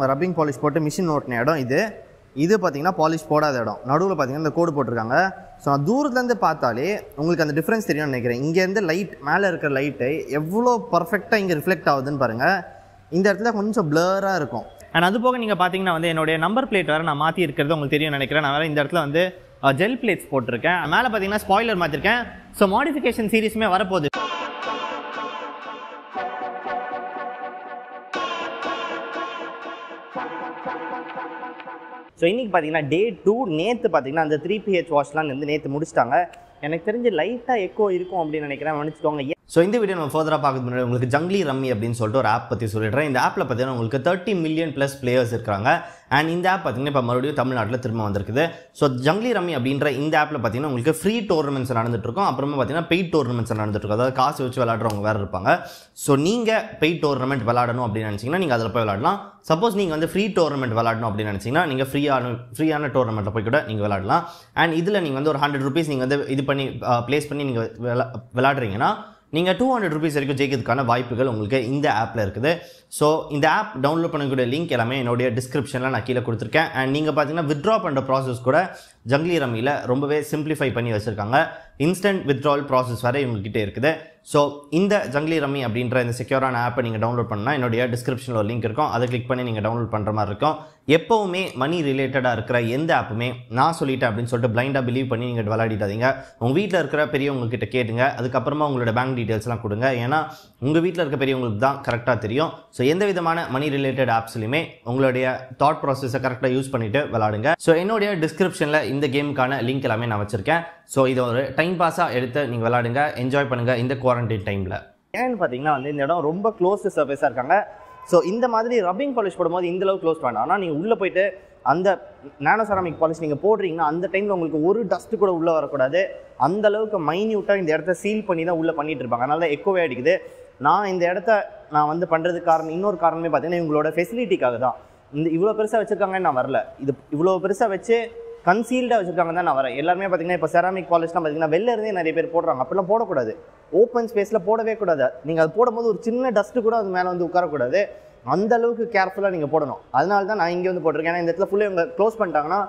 அவங்க rubbing polish போட்டு machine ஓட்டின இடம் இது. இது பார்த்தீங்கன்னா பாலிஷ் போடாத இடம். நடுவில் பார்த்தீங்கன்னா இந்த கோடு போட்டிருக்காங்க. ஸோ நான் தூரத்துலேருந்து பார்த்தாலே உங்களுக்கு அந்த டிஃப்ரென்ஸ் தெரியும்னு நினைக்கிறேன். இங்கேருந்து லைட் மேலே இருக்கிற லைட்டு எவ்வளோ பர்ஃபெக்டாக இங்கே ரிஃப்ளெக்ட் ஆகுதுன்னு பாருங்கள் இந்த இடத்துல கொஞ்சம் ப்ளராக இருக்கும். அண்ட் அது போக நீங்கள் பார்த்தீங்கன்னா வந்து என்னுடைய நம்பர் பிளேட் வேறு நான் மாற்றி இருக்கிறது உங்களுக்கு தெரியும் நினைக்கிறேன். நான் வேறு இந்த இடத்துல வந்து ஜெல் பிளேட்ஸ் போட்டிருக்கேன். மேலே பார்த்தீங்கன்னா ஸ்பாய்லர் மாற்றிருக்கேன் ஸோ மாடிஃபிகேஷன் சீரிஸுமே வரப்போகுது. ஸோ இன்றைக்கி பார்த்தீங்கன்னா டே டூ நேற்று பார்த்தீங்கன்னா அந்த த்ரீ பிஹெச் வாஷ்லாம் வந்து நேற்று முடிச்சிட்டாங்க. எனக்கு தெரிஞ்சு லைட்டாக எக்கோ இருக்கும் அப்படின்னு நினைக்கிறேன். மன்னிச்சுக்கோங்க ஸோ இந்த வீடியோ நம்ம ஃபர்தராக பார்க்க முன்னாடி உங்களுக்கு ஜங்லி ரம்மி அப்படின்னு சொல்லிட்டு ஒரு ஆப் பற்றி சொல்லிடுறேன். இந்த ஆப்பில் பார்த்தீங்கன்னா உங்களுக்கு தேர்ட்டி மில்லியன் ப்ளஸ் பிளேயர்ஸ் இருக்காங்க. அண்ட் இந்த ஆப் பார்த்தீங்கன்னா இப்போ மறுபடியும் தமிழ்நாட்டில் திரும்ப வந்திருக்குது. ஸோ ஜங்லி ரம்மி அப்படின்ற இந்த ஆப்பில் பார்த்தீங்கன்னா உங்களுக்கு ஃப்ரீ டோர்னமெண்ட்ஸ் நடந்துட்டுருக்கும் அப்புறமா பார்த்தீங்கன்னா பெய்ட் டோர்னமெண்ட்ஸ் நடந்துட்டுருக்கும் அதாவது காசு வச்சு விளாடுறவங்க வேறு இருப்பாங்க. ஸோ நீங்கள் பெய்ட் டோர்னமெண்ட் விளாடணும் அப்படின்னு நினச்சிங்கன்னா நீங்கள் அதில் போய் விளாடலாம் சப்போஸ் நீங்கள் வந்து ஃப்ரீ டோர்னமெண்ட் விளாடணும் அப்படின்னு நினச்சிங்கன்னா நீங்கள் ஃப்ரீயான ஃப்ரீயான டோர்னமெண்ட்டில் போய் கூட நீங்கள் விளாடலாம் அண்ட் இதில் நீங்கள் வந்து ஒரு ஹண்ட்ரட் ருபீஸ் நீங்கள் வந்து இது பண்ணி uh, ப்ளேஸ் பண்ணி நீங்கள் விளா விளாடுறீங்கன்னா நீங்கள் டூ ஹண்ட்ரட் ருபீஸ் வரைக்கும் ஜெயிக்கிறதுக்கான வாய்ப்புகள் உங்களுக்கு இந்த ஆப்பில் இருக்குது. ஸோ இந்த ஆப் டவுன்லோட் பண்ணக்கூடிய லிங்க் எல்லாமே என்னுடைய டிஸ்கிரிப்ஷனில் நான் கீழே கொடுத்துருக்கேன். அண்ட் நீங்கள் பார்த்தீங்கன்னா வித்ட்ரா பண்ணுற ப்ராசஸ் கூட ஜங்லி ரம்மியில் ரொம்பவே சிம்பிளிஃபை பண்ணி வச்சுருக்காங்க. இன்ஸ்டன்ட் வித்ட்ரால் ப்ராசஸ் வரை இவங்ககிட்ட இருக்குது. ஸோ இந்த ஜங்லி ரம்மி அப்படின்ற இந்த செக்யூரான ஆப்பை நீங்கள் டவுன்லோட் பண்ணால் என்னுடைய டிஸ்கிரிப்ஷனில் ஒரு லிங்க் இருக்கும். அதை கிளிக் பண்ணி நீங்கள் டவுன்லோட் பண்ணுற மாதிரி இருக்கும். எப்போவுமே மணி ரிலேட்டடாக இருக்கிற எந்த ஆப்புமே நான் சொல்லிட்டேன் அப்படின்னு சொல்லிட்டு பிளைண்டாக பிலீவ் பண்ணி நீங்கள் விளையாடிடாதீங்க. உங்கள் வீட்டில் இருக்கிற பெரியவங்கக்கிட்ட கேட்டுங்க. அதுக்கப்புறமா உங்களோட பேங்க் டீட்டெயில்ஸ்லாம் கொடுங்க. ஏன்னா உங்கள் வீட்டில் இருக்க பெரியவங்களுக்கு தான் கரெக்டாக தெரியும். ஸோ எந்த விதமான மணி ரிலேட்டட் ஆப்ஸ்லையுமே உங்களுடைய தாட் ப்ராசஸை கரெக்டாக யூஸ் பண்ணிவிட்டு விளாடுங்க ஸோ என்னுடைய டிஸ்கிரிப்ஷனில் இந்த கேமுக்கான லிங்க் எல்லாமே நான் வச்சுருக்கேன். ஸோ இது ஒரு டைம் பாஸாக எடுத்து நீங்கள் விளாடுங்க என்ஜாய் பண்ணுங்கள் இந்த குவாரண்டைன் டைமில் ஏன்னு பார்த்தீங்கன்னா வந்து இந்த இடம் ரொம்ப க்ளோஸ் சர்ஃபேஸாக இருக்காங்க. ஸோ இந்த மாதிரி ரப்பிங் பாலிஷ் போடும்போது இந்த அளவுக்கு க்ளோஸ் வேண்டாம் ஆனால் நீங்கள் உள்ளே போயிட்டு அந்த நானோ செராமிக் பாலிஷ் நீங்கள் போடுறீங்கன்னா அந்த டைமில் உங்களுக்கு ஒரு டஸ்ட் கூட உள்ளே வரக்கூடாது. அந்த அளவுக்கு மைன்யூட்டாக இந்த இடத்த சீல் பண்ணி தான் உள்ளே பண்ணிட்டு இருப்பாங்க. அதனால தான் எக்கோவே அடிக்குது. நான் இந்த இடத்த நான் வந்து பண்ணுறதுக்கு காரணம் இன்னொரு காரணமே பார்த்தீங்கன்னா இவங்களோட ஃபெசிலிட்டிக்காக தான். இந்த இவ்வளோ பெருசாக வச்சுருக்காங்கன்னு நான் வரல. இது இவ்வளோ பெருசாக வச்சு கன்சீல்டாக வச்சுருக்காங்க தான் நான் வரேன். எல்லாருமே பார்த்தீங்கன்னா இப்போ செராமிக் பாலிஷ்லாம் பார்த்தீங்கன்னா வெளில இருந்தே நிறைய பேர் போடுறாங்க. அப்படிலாம் போடக்கூடாது. ஓப்பன் ஸ்பேஸில் போடவே கூடாது. நீங்கள் அது போடும்போது ஒரு சின்ன டஸ்ட்டு கூட அது மேலே வந்து உட்காரக்கூடாது. அந்த அளவுக்கு கேர்ஃபுல்லாக நீங்கள் போடணும். அதனால தான் நான் இங்கே வந்து போட்டிருக்கேன். ஏன்னா இந்த இடத்துல ஃபுல்லாக இவங்க க்ளோஸ் பண்ணிட்டாங்கன்னா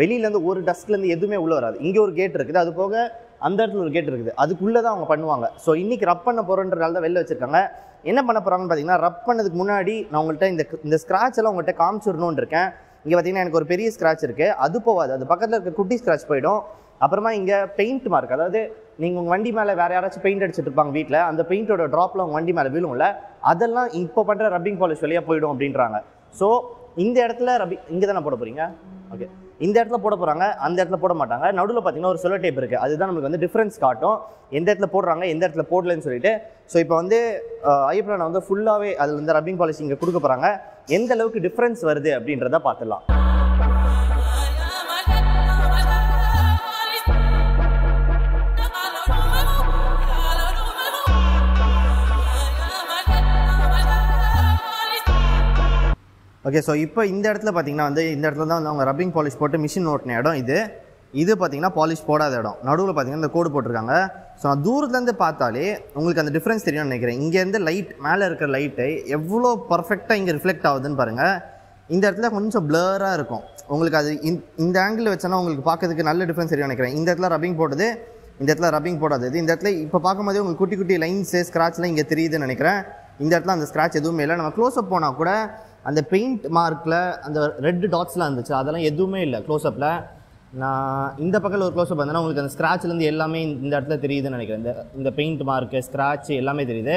வெளியிலேருந்து ஒரு டஸ்ட்லேருந்து எதுவுமே உள்ளே வராது. இங்கே ஒரு கேட் இருக்குது. அது போக அந்த இடத்துல ஒரு கேட் இருக்குது. அதுக்குள்ளே தான் அவங்க பண்ணுவாங்க. ஸோ இன்றைக்கி ரப் பண்ண போகிறன்றதால தான் வெளில வச்சுருக்காங்க. என்ன பண்ண போகிறாங்கன்னு பார்த்தீங்கன்னா ரப் பண்ணதுக்கு முன்னாடி நான் உங்கள்கிட்ட இந்த இந்த ஸ்க்ராட்ச் எல்லாம் உங்கள்கிட்ட காமிச்சிடணுன்னு இருக்கேன். இங்கே பார்த்தீங்கன்னா எனக்கு ஒரு பெரிய ஸ்க்ராட்ச் இருக்குது அது போகாது. அது பக்கத்தில் இருக்க குட்டி ஸ்க்ராட்ச் போயிடும். அப்புறமா இங்கே பெயிண்ட் மார்க் அதாவது நீங்கள் உங்கள் வண்டி மேலே வேறு யாராச்சும் பெயிண்ட் அடிச்சிட்டு இருப்பாங்க வீட்டில் அந்த பெயிண்டோட ட்ராப்பில் உங்கள் வண்டி மேலே விழும்ல அதெல்லாம் இப்போ பண்ணுற ரப்பிங் பாலிஷ் வழியாக போயிடும் அப்படின்றாங்க. ஸோ இந்த இடத்துல ரப்பி இங்கே தானே போட போகிறீங்க ஓகே இந்த இடத்துல போட போகிறாங்க அந்த இடத்துல போட மாட்டாங்க. நடுவில் பார்த்தீங்கன்னா ஒரு செலோ டேப் இருக்குது அதுதான் நமக்கு வந்து டிஃப்ரென்ஸ் காட்டும். எந்த இடத்துல போடுறாங்க எந்த இடத்துல போடலன்னு சொல்லிட்டு. ஸோ இப்போ வந்து ஐப்ரான் வந்து ஃபுல்லாகவே அதில் வந்து ரப்பிங் பாலிஷ் இங்கே கொடுக்க போகிறாங்க எந்த அளவுக்கு டிஃப்ரென்ஸ் வருது அப்படின்றத பார்த்துடலாம். ஓகே ஸோ இப்போ இந்த இடத்துல பார்த்தீங்கன்னா வந்து இந்த இடத்துல தான் வந்து அவங்க ரப்பிங் பாலிஷ் போட்டு மிஷின் ஓட்டின இடம் இது. இது பார்த்தீங்கன்னா பாலிஷ் போடாத இடம். நடுவில் பார்த்தீங்கன்னா இந்த கோடு போட்டிருக்காங்க. ஸோ நான் தூரத்துலேருந்து பார்த்தாலே உங்களுக்கு அந்த டிஃப்ரென்ஸ் தெரியும்னு நினைக்கிறேன். இங்கேருந்து லைட் மேலே இருக்கிற லைட்டு எவ்வளோ பர்ஃபெக்டாக இங்கே ரிஃப்ளெக்ட் ஆகுதுன்னு பாருங்கள் இந்த இடத்துல கொஞ்சம் ப்ளராக இருக்கும். உங்களுக்கு அது இந்த- இந்த ஆங்கிள் வச்சோன்னா உங்களுக்கு பார்க்கறதுக்கு நல்ல டிஃப்ரென்ஸ் தெரியும் நினைக்கிறேன். இந்த இடத்துல ரப்பிங் போட்டது இந்த இடத்துல ரப்பிங் போடாதது. இந்த இடத்துல இப்போ பார்க்கும்போதே உங்களுக்கு குட்டி குட்டி லைன்ஸு ஸ்க்ராட்ச்லாம் இங்கே தெரியுதுன்னு நினைக்கிறேன். இந்த இடத்துல அந்த ஸ்க்ராட்ச் எதுவுமே இல்லை. நம்ம க்ளோஸ்அப் போனால் கூட அந்த பெயிண்ட் மார்க்கில் அந்த ரெட் டாட்ஸ்லாம் இருந்துச்சு. அதெல்லாம் எதுவுமே இல்லை க்ளோஸ்அப்பில் நான் இந்த பக்கத்தில் ஒரு க்ளோஸ்அப் வந்தேன்னா உங்களுக்கு அந்த ஸ்க்ராட்ச்லேருந்து எல்லாமே இந்த இடத்துல தெரியுதுன்னு நினைக்கிறேன். இந்த இந்த பெயிண்ட் மார்க்கு ஸ்க்ராட்ச் எல்லாமே தெரியுது.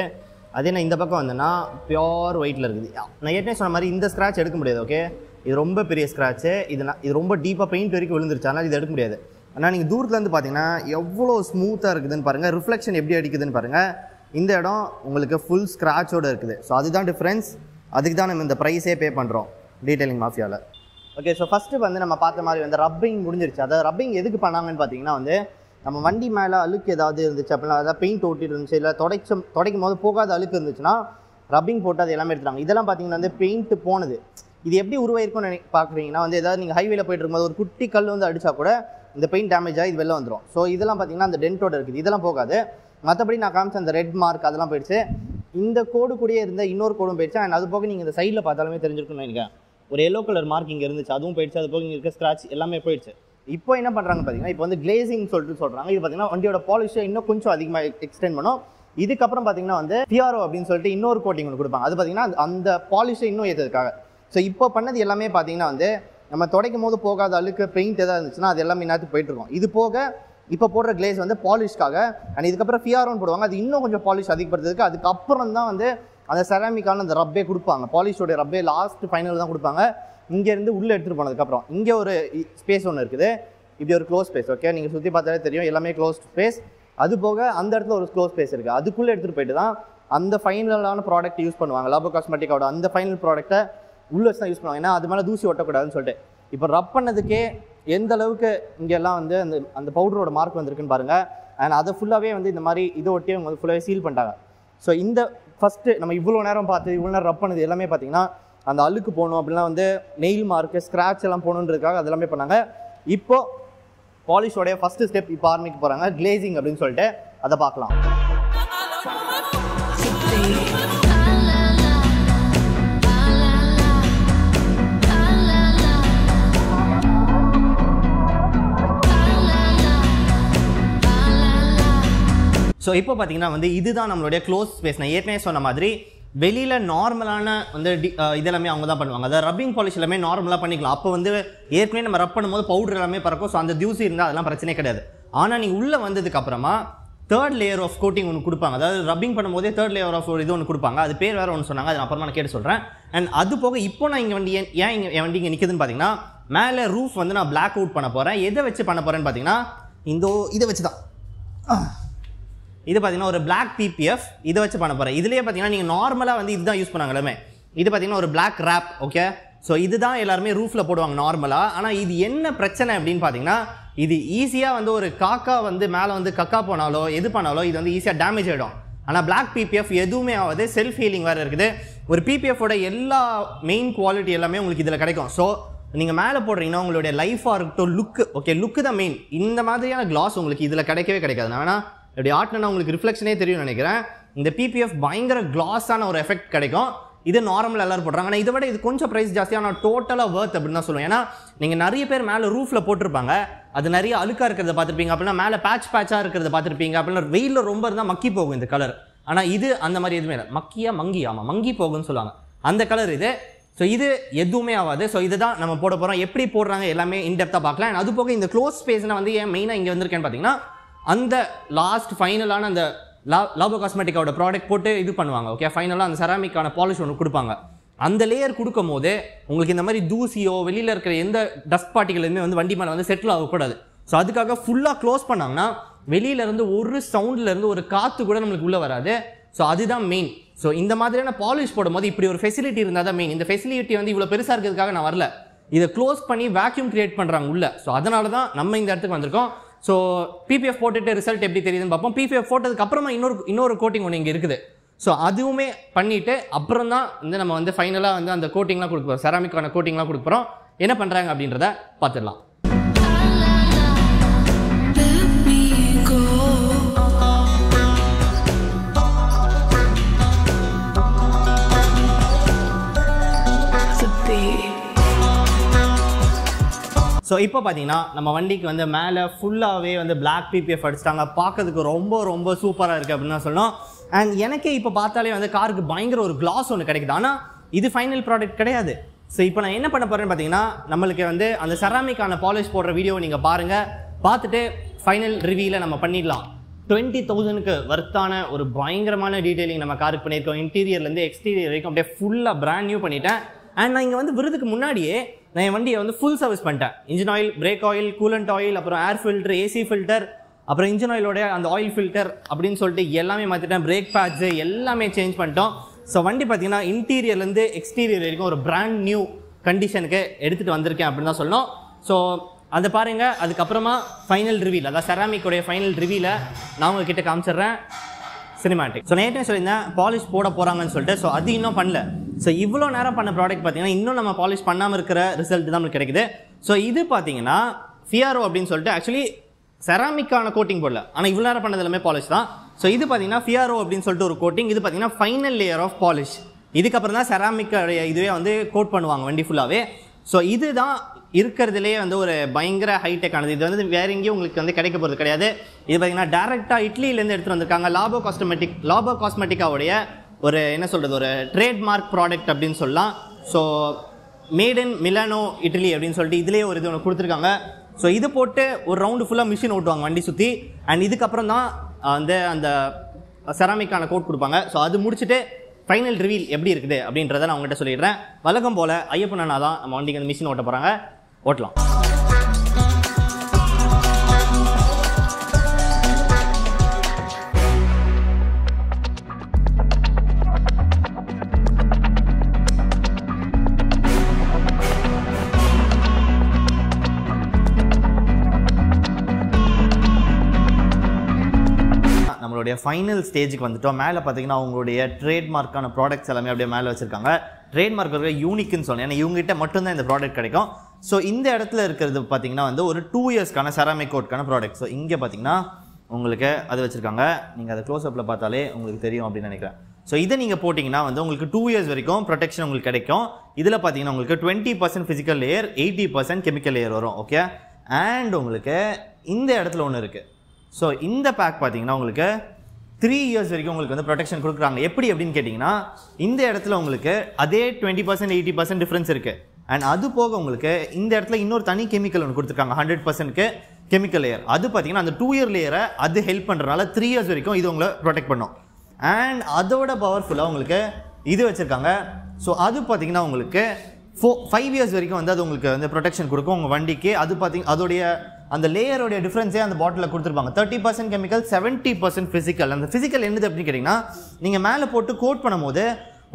அதே நான் இந்த பக்கம் வந்தேன்னா பியோர் ஒயிட்டில் இருக்குது. நான் ஏற்கனவே சொன்ன மாதிரி இந்த ஸ்க்ராட்ச் எடுக்க முடியாது ஓகே இது ரொம்ப பெரிய ஸ்க்ராட்ச்சு இது நான் இது ரொம்ப டீப்பாக பெயிண்ட் வரைக்கும் விழுந்துருச்சு. அதனால் இது எடுக்க முடியாது. ஆனால் நீங்கள் தூரத்துலேருந்து பார்த்தீங்கன்னா எவ்வளோ ஸ்மூத்தாக இருக்குதுன்னு பாருங்கள் ரிஃப்ளெக்ஷன் எப்படி அடிக்குதுன்னு பாருங்கள் இந்த இடம் உங்களுக்கு ஃபுல் ஸ்க்ராட்சோட இருக்குது. ஸோ அதுதான் டிஃப்ரென்ஸ் அதுக்கு தான் நம்ம இந்த ப்ரைஸே பே பண்ணுறோம் டீட்டெயிலிங் மாஃபியாவில் ஓகே ஸோ ஃபஸ்ட்டு வந்து நம்ம பார்த்த மாதிரி வந்து ரப்பிங் முடிஞ்சிருச்சு. அதாவது ரப்பிங் எதுக்கு பண்ணாங்கன்னு பார்த்தீங்கன்னா வந்து நம்ம வண்டி மேலே அழுக்கு ஏதாவது இருந்துச்சு அப்படின்னா அதாவது பெயிண்ட் ஓட்டிட்டு இருந்துச்சு இல்லை தொடச்சும் துடைக்கும் போது போகாத அழுக்கு இருந்துச்சுன்னா ரப்பிங் போட்டு அது எல்லாமே எடுத்துறாங்க இதெல்லாம் பார்த்தீங்கன்னா வந்து பெயிண்ட் போனது. இது எப்படி உருவாயிருக்கும்னு நினை பார்க்குறீங்கன்னா வந்து ஏதாவது நீங்கள் ஹைவேல போயிட்டு இருக்கும்போது ஒரு குட்டி கல் வந்து அடித்தா கூட இந்த பெயிண்ட் டேமேஜ் ஆகி இது வெளில வந்துடும் ஸோ இதெல்லாம் பார்த்தீங்கன்னா அந்த டென்ட்டோட இருக்குது. இதெல்லாம் போகாது. மற்றபடி நான் காமிச்ச அந்த ரெட் மார்க் அதெல்லாம் போயிடுச்சு. இந்த கோடு கூடயே இருந்த இன்னொரு கோடும் போயிடுச்சு. அண்ட் அது போக நீங்கள் இந்த சைடில் பார்த்தாலுமே தெரிஞ்சிருக்கும்னு நினைக்கிறேன். ஒரு எல்லோ கலர் மார்க் இங்கே இருந்துச்சு அதுவும் போயிடுச்சு அது போக இங்கே இருக்க ஸ்க்ராட்ச் எல்லாமே போயிடுச்சு. இப்போ என்ன பண்ணுறாங்க பார்த்தீங்கன்னா இப்போ வந்து கிளேசிங் சொல்லிட்டு சொல்கிறாங்க இது பார்த்தீங்கன்னா வண்டியோட பாலிஷை இன்னும் கொஞ்சம் அதிகமாக எக்ஸ்டெண்ட் பண்ணும். இதுக்கப்புறம் பார்த்தீங்கன்னா வந்து பிஆர்ஓ அப்படின்னு சொல்லிட்டு இன்னொரு கோட்டிங் ஒன்று கொடுப்பாங்க. அது பார்த்தீங்கன்னா அந்த- அந்த பாலிஷை இன்னும் ஏற்றதுக்காக ஸோ இப்போ பண்ணது எல்லாமே பார்த்தீங்கன்னா வந்து நம்ம துடைக்கும் போது போகாத அழுக்கு பெயிண்ட் எதாவது இருந்துச்சுன்னா அது எல்லாமே நேரத்துக்கு போயிட்டு இருக்கும். இது போக இப்போ போடுற கிளேஸ் வந்து பாலிஷ்க்காக அண்ட் இதுக்கப்புறம் ஃபியாரோன்னு போடுவாங்க. அது இன்னும் கொஞ்சம் பாலிஷ் அதிகப்படுத்துறதுக்கு அதுக்கப்புறம் தான் வந்து அந்த செராமிக்கான அந்த ரப்பே கொடுப்பாங்க. பாலிஷோடைய ரப்பே லாஸ்ட் ஃபைனல் தான் கொடுப்பாங்க. இங்கேருந்து உள்ளே எடுத்துகிட்டு போனதுக்கப்புறம் இங்கே ஒரு ஸ்பேஸ் ஒன்று இருக்குது. இப்படி ஒரு க்ளோஸ் ஸ்பேஸ் ஓகே நீங்கள் சுற்றி பார்த்தாலே தெரியும் எல்லாமே க்ளோஸ் ஸ்பேஸ் அது போக அந்த இடத்துல ஒரு க்ளோஸ் ஸ்பேஸ் இருக்குது அதுக்குள்ளே எடுத்துகிட்டு போயிட்டு தான் அந்த ஃபைனலான ப்ராடக்ட் யூஸ் பண்ணுவாங்க. லாபோ காஸ்மெட்டிக்கோட அந்த ஃபைனல் ப்ராடக்ட்டை உள்ள வச்சு தான் யூஸ் பண்ணுவாங்க. ஏன்னா அது மேலே தூசி ஒட்டக்கூடாதுன்னு சொல்லிட்டு. இப்போ ரப் பண்ணதுக்கே எந்த அளவுக்கு இங்கெல்லாம் வந்து அந்த அந்த பவுடரோட மார்க் வந்திருக்குன்னு பாருங்கள் அண்ட் அதை ஃபுல்லாகவே வந்து இந்த மாதிரி இதை ஒட்டி அவங்க வந்து ஃபுல்லாகவே சீல் பண்ணிட்டாங்க. ஸோ இந்த ஃபஸ்ட்டு நம்ம இவ்வளோ நேரம் பார்த்து இவ்வளோ நேரம் ரப் பண்ணது எல்லாமே பார்த்தீங்கன்னா அந்த அழுக்கு போகணும் அப்படிலாம் வந்து நெயில் மார்க்கு ஸ்க்ராட்ச் எல்லாம் போகணுன்றதுக்காக அது எல்லாமே பண்ணாங்க இப்போது பாலிஷோடைய ஃபஸ்ட்டு ஸ்டெப் இப்போ ஆரம்பிக்க போகிறாங்க கிளேசிங் அப்படின்னு சொல்லிட்டு அதை பார்க்கலாம். ஸோ இப்போ பார்த்தீங்கன்னா வந்து இதுதான் நம்மளுடைய க்ளோஸ் ஸ்பேஸ் நான் ஏற்கனவே சொன்ன மாதிரி வெளியில் நார்மலான வந்து டி இதெல்லாமே அவங்க தான் பண்ணுவாங்க. அதாவது ரப்பிங் பாலிஷ் எல்லாமே நார்மலாக பண்ணிக்கலாம். அப்போ வந்து ஏற்கனவே நம்ம ரப் பண்ணும்போது பவுடர் எல்லாமே பறக்கும். ஸோ அந்த தியூசி இருந்தால் அதெல்லாம் பிரச்சனை கிடையாது. ஆனால் நீங்கள் உள்ளே வந்ததுக்கப்புறமா தேர்ட் லேயர் ஆஃப் கோட்டிங் ஒன்று கொடுப்பாங்க. அதாவது ரப்பிங் பண்ணும்போதே தேர்ட் லேயர் ஆஃப் ஒரு இது ஒன்று கொடுப்பாங்க. அது பேர் வேறு ஒன்று சொன்னாங்க. அது நான் அப்புறமா நான் கேட்டு சொல்கிறேன் அண்ட் அது போக இப்போ நான் இங்கே வண்டி ஏன் ஏன் இங்கே என் வண்டி இங்கே நிற்குதுன்னு பார்த்தீங்கன்னா மேலே ரூஃப் வந்து நான் பிளாக் அவுட் பண்ண போகிறேன் எதை வச்சு பண்ண போகிறேன்னு பார்த்தீங்கன்னா இந்த இதை வச்சு தான் இது பார்த்தீங்கன்னா ஒரு பிளாக் பிபிஎஃப் இதை வச்சு பண்ண போகிறேன் இதுலேயே பார்த்தீங்கன்னா நீங்கள் நார்மலாக வந்து இதுதான் யூஸ் பண்ணாங்க எல்லாமே இது பார்த்தீங்கன்னா ஒரு பிளாக் ரேப் ஓகே ஸோ இதுதான் எல்லாருமே ரூஃபில் போடுவாங்க நார்மலாக ஆனால் இது என்ன பிரச்சனை அப்படின்னு பார்த்தீங்கன்னா இது ஈஸியாக வந்து ஒரு காக்கா வந்து மேலே வந்து கக்கா போனாலோ எது பண்ணாலோ இது வந்து ஈஸியாக டேமேஜ் ஆகிடும் ஆனால் பிளாக் பிபிஎஃப் எதுவுமே ஆகுது. செல்ஃப் ஹீலிங் வேறு இருக்குது. ஒரு பிபிஎஃபோட எல்லா மெயின் குவாலிட்டி எல்லாமே உங்களுக்கு இதில் கிடைக்கும். ஸோ நீங்கள் மேலே போடுறீங்கன்னா உங்களுடைய லைஃபாக இருக்கட்டும் லுக்கு ஓகே லுக்கு தான் மெயின் இந்த மாதிரியான கிளாஸ் உங்களுக்கு இதில் கிடைக்கவே கிடைக்காது. நான் வேணா இப்படி ஆட்டினா உங்களுக்கு ரிஃப்ளெக்ஷனே தெரியும்னு நினைக்கிறேன். இந்த பிபிஎஃப் பயங்கர கிளாஸான ஒரு எஃபெக்ட் கிடைக்கும். இது நார்மல் எல்லோரும் போடுறாங்க ஆனால் இதை விட இது கொஞ்சம் ப்ரைஸ் ஜாஸ்தியாக நான் டோட்டலாக ஒர்த் அப்படின்னு தான் சொல்லுவேன். ஏன்னா நீங்கள் நிறைய பேர் மேலே ரூஃபில் போட்டிருப்பாங்க. அது நிறைய அழுக்காக இருக்கிறத பார்த்துருப்பீங்க. அப்படின்னா மேலே பேட்ச் பேட்சாக இருக்கிறத பார்த்துருப்பீங்க. அப்படின்னா வெயிலில் ரொம்ப இருந்தால் மக்கி போகும் இந்த கலர் ஆனால் இது அந்த மாதிரி எதுவுமே இல்லை. மக்கியா மங்கி. ஆமாம் மங்கி போகும்னு சொல்லுவாங்க. அந்த கலர் இது. ஸோ இது எதுவுமே ஆகாது. ஸோ இதுதான் நம்ம போட போகிறோம் எப்படி போடுறாங்க எல்லாமே இன்டெப்த்தாக பார்க்கலாம். அது போக இந்த க்ளோஸ் ஸ்பேஸ்னால் வந்து ஏன் மெயினாக இங்கே வந்திருக்கேன்னு பார்த்தீங்கன்னா அந்த லாஸ்ட் ஃபைனலான அந்த லா லாபோ காஸ்மெட்டிக்கோட ப்ராடக்ட் போட்டு இது பண்ணுவாங்க ஓகே ஃபைனலாக அந்த செராமிக்கான பாலிஷ் ஒன்று கொடுப்பாங்க. அந்த லேயர் கொடுக்கும் போது உங்களுக்கு இந்த மாதிரி தூசியோ வெளியில் இருக்கிற எந்த டஸ்ட் பார்ட்டிகளுமே வந்து வண்டி மேலே வந்து செட்டில் ஆகக்கூடாது. ஸோ அதுக்காக ஃபுல்லாக க்ளோஸ் பண்ணாங்கன்னா வெளியில இருந்து ஒரு சவுண்ட்லேருந்து ஒரு காற்று கூட நம்மளுக்கு உள்ளே வராது. ஸோ அதுதான் மெயின் ஸோ இந்த மாதிரியான பாலிஷ் போடும்போது இப்படி ஒரு ஃபெசிலிட்டி இருந்தால் தான் மெயின் இந்த ஃபெசிலிட்டி வந்து இவ்வளோ பெருசாக இருக்கிறதுக்காக நான் வரல. இதை க்ளோஸ் பண்ணி வேக்யூம் கிரியேட் பண்ணுறாங்க உள்ள. ஸோ அதனால தான் நம்ம இந்த இடத்துக்கு வந்திருக்கோம். ஸோ பிபிஎஃப் போட்டுட்டு ரிசல்ட் எப்படி தெரியுதுன்னு பார்ப்போம். பிபிஎஃப் போட்டதுக்கு அப்புறமா இன்னொரு இன்னொரு கோட்டிங் ஒன்று இங்கே இருக்குது. ஸோ அதுவுமே பண்ணிவிட்டு அப்புறம் தான் வந்து நம்ம வந்து ஃபைனலாக வந்து அந்த கோட்டிங்லாம் கொடுக்க போகிறோம் செராமிக்கான கோட்டிங்லாம் கொடுக்க போகிறோம் என்ன பண்ணுறாங்க அப்படின்றத பார்த்துடலாம். ஸோ இப்போ பார்த்தீங்கன்னா நம்ம வண்டிக்கு வந்து மேலே ஃபுல்லாகவே வந்து பிளாக் பிபிஎஃப் அடிச்சிட்டாங்க. பார்க்கறதுக்கு ரொம்ப ரொம்ப சூப்பராக இருக்குது அப்படின்னு தான் சொல்லணும். அண்ட் எனக்கே இப்போ பார்த்தாலே வந்து காருக்கு பயங்கர ஒரு கிளாஸ் ஒன்று கிடைக்குது. ஆனால் இது ஃபைனல் ப்ராடக்ட் கிடையாது. ஸோ இப்போ நான் என்ன பண்ண போகிறேன்னு பார்த்தீங்கன்னா நம்மளுக்கு வந்து அந்த செராமிக்கான பாலிஷ் போடுற வீடியோ நீங்கள் பாருங்கள் பார்த்துட்டு ஃபைனல் ரிவியூவில் நம்ம பண்ணிடலாம். டுவெண்ட்டி தௌசண்ட்க்கு ஒர்த்தான ஒரு பயங்கரமான டீட்டெயிலிங் நம்ம காருக்கு பண்ணியிருக்கோம். இன்டீரியர்லேருந்து எக்ஸ்டீரியர் வரைக்கும் அப்படியே ஃபுல்லாக பிராண்ட் நியூ பண்ணிட்டேன். அண்ட் நான் இங்கே வந்து விருதுக்கு முன்னாடியே நான் என் வண்டியை வந்து ஃபுல் சர்வீஸ் பண்ணிட்டேன். Engine oil brake oil coolant oil அப்புறம் ஏர் ஃபில்டர் ஏசி ஃபில்டர் அப்புறம் இன்ஜின் ஆயிலோட அந்த ஆயில் ஃபில்டர் அப்படின்னு சொல்லிட்டு எல்லாமே மாற்றிட்டேன் பிரேக் பேட்ச் எல்லாமே சேஞ்ச் பண்ணிட்டோம். ஸோ வண்டி பார்த்தீங்கன்னா இன்டீரியர்லேருந்து எக்ஸ்டீரியர் வரைக்கும் ஒரு பிராண்ட் நியூ கண்டிஷனுக்கு எடுத்துகிட்டு வந்திருக்கேன் அப்படின்னு தான் சொல்லணும். ஸோ அதை பாருங்க. அதுக்கப்புறமா ஃபைனல் ரிவீல் அதாவது செராமிக்கோடைய ஃபைனல் ரிவியில் நான் உங்ககிட்ட காமிச்சிடுறேன். சினிமாட்டிக் ஸோ நேற்றே சொல்லியிருந்தேன் பாலிஷ் போட போகிறாங்கன்னு சொல்லிட்டு. ஸோ அது இன்னும் பண்ணல. ஸோ இவ்வளோ நேரம் பண்ண ப்ராடக்ட் பார்த்தீங்கன்னா இன்னும் நம்ம பாலிஷ் பண்ணாமல் இருக்கிற ரிசல்ட் தான் நம்மளுக்கு கிடைக்குது. ஸோ இது பார்த்தீங்கன்னா ஃபியாரோ அப்படின்னு சொல்லிட்டு ஆக்சுவலி செராமிக்கான கோட்டிங் போடல. ஆனால் இவ்வளோ நேரம் பண்ணது எல்லாமே பாலிஷ் தான். ஸோ இது பார்த்தீங்கன்னா ஃபியாரோ அப்படின்னு சொல்லிட்டு ஒரு கோட்டிங் இது பார்த்தீங்கன்னா ஃபைனல் லேயர் ஆஃப் பாலிஷ் இதுக்கப்புறம் தான் செராமிக் இதுவே வந்து கோட் பண்ணுவாங்க வண்டி ஃபுல்லாகவே ஸோ இதுதான் இருக்கிறதுலே வந்து ஒரு பயங்கர ஹைடெக்கானது இது வந்து வேற எங்கேயும் உங்களுக்கு வந்து கிடைக்க போகிறது கிடையாது. இது பார்த்தீங்கன்னா டேரெக்டாக இட்லியிலேருந்து எடுத்துகிட்டு வந்திருக்காங்க. லாபோ காஸ்மெட்டிக் லாபோ காஸ்மெட்டிக்காவுடைய ஒரு என்ன சொல்கிறது ஒரு ட்ரேட்மார்க் ப்ராடக்ட் அப்படின்னு சொல்லலாம். So made in Milano Italy அப்படின்னு சொல்லிட்டு இதுலேயே ஒரு இது ஒன்று கொடுத்துருக்காங்க. ஸோ இது போட்டு ஒரு ரவுண்டு ஃபுல்லாக மிஷின் ஓட்டுவாங்க வண்டி சுற்றி அண்ட் இதுக்கப்புறம் தான் வந்து அந்த செராமிக்கான கோட் கொடுப்பாங்க. ஸோ அது முடிச்சுட்டு ஃபைனல் ரிவீல் எப்படி இருக்குது அப்படின்றத நான் உங்கள்கிட்ட சொல்லிடுறேன். வழக்கம் போல் ஐயப்பன் அண்ணா தான் நம்ம வண்டிக்கு அந்த மிஷின் ஓட்ட போகிறாங்க ஓட்டலாம். ஃபைனல் ஸ்டேஜுக்கு வந்துட்டோம். மேலே பார்த்தீங்கன்னா அவங்களுடைய ட்ரேட்மார்க்கான ப்ராடக்ட்ஸ் எல்லாமே அப்படியே மேலே வச்சிருக்காங்க. ட்ரேட்மார்க் இருக்கிற யூனிக்னு சொன்னேன். ஏன்னா இவங்ககிட்ட மட்டும்தான் இந்த ப்ராடக்ட் கிடைக்கும். ஸோ இந்த இடத்துல இருக்கிறது பார்த்தீங்கன்னா வந்து ஒரு டூ இயர்ஸ்க்கான செராமிக் கோட்கான ப்ராடக்ட் ஸோ இங்கே பார்த்தீங்கன்னா உங்களுக்கு அது வச்சுருக்காங்க. நீங்கள் அதை க்ளோஸ்அப்பில் பார்த்தாலே உங்களுக்கு தெரியும் அப்படின்னு நினைக்கிறேன். ஸோ இதை நீங்கள் போட்டிங்கன்னா வந்து உங்களுக்கு டூ இயர்ஸ் வரைக்கும் ப்ரொடெக்ஷன் உங்களுக்கு கிடைக்கும். இதில் பார்த்தீங்கன்னா உங்களுக்கு twenty percent physical layer eighty percent chemical layer வரும். ஓகே அண்ட் உங்களுக்கு இந்த இடத்துல ஒன்று இருக்குது ஸோ இந்த பேக் பார்த்தீங்கன்னா உங்களுக்கு த்ரீ இயர்ஸ் வரைக்கும் உங்களுக்கு வந்து ப்ரொடெக்ஷன் கொடுக்குறாங்க. எப்படி அப்படின்னு கேட்டிங்கன்னா இந்த இடத்துல உங்களுக்கு அதே twenty percent eighty percent difference இருக்குது அண்ட் அது போக உங்களுக்கு இந்த இடத்துல இன்னொரு தனி கெமிக்கல் ஒன்று கொடுத்துருக்காங்க. ஹண்ட்ரட் பர்சன்ட்க்கு கெமிக்கல் லேயர் அது பார்த்தீங்கன்னா அந்த டூ இயர் லேயரை அது ஹெல்ப் பண்ணுறதுனால த்ரீ இயர்ஸ் வரைக்கும் இது உங்களை ப்ரொடெக்ட் பண்ணும். அண்ட் அதோட பவர்ஃபுல்லாக உங்களுக்கு இது வச்சுருக்காங்க. ஸோ அது பார்த்தீங்கன்னா உங்களுக்கு ஃபோ ஃபைவ் இயர்ஸ் வரைக்கும் வந்து அது உங்களுக்கு வந்து ப்ரொடெக்ஷன் கொடுக்கும். உங்கள் வண்டிக்கு அது பார்த்தீங்க அதோடைய அந்த லேயருடைய டிஃப்ரென்ஸே அந்த பாட்டிலில் கொடுத்துருப்பாங்க. Thirty percent chemical seventy percent physical அந்த ஃபிசிக்கல் என்னது அப்படின்னு கேட்டிங்கன்னா நீங்கள் மேலே போட்டு கோட் பண்ணும்போது